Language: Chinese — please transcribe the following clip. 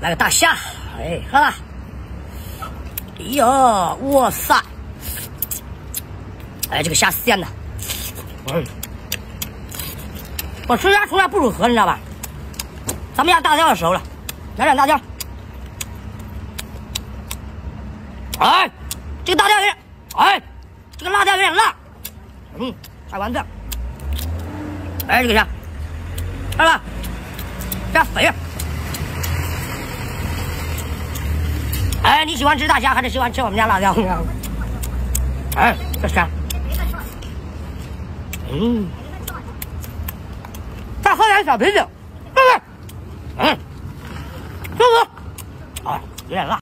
来个大虾，哎，看看，哎呦，哇塞，哎，这个虾鲜的，嗯，我吃虾从来不如河，你知道吧？咱们家大酱熟了，来点大酱。哎，这个大酱有点，哎，这个辣酱有点辣，嗯，下完酱，哎，这个虾，看吧，加肥。哎，你喜欢吃大虾还是喜欢吃我们家辣椒？哎，这虾，嗯，再喝点小啤酒，妹妹？嗯，哥哥，啊，有点辣。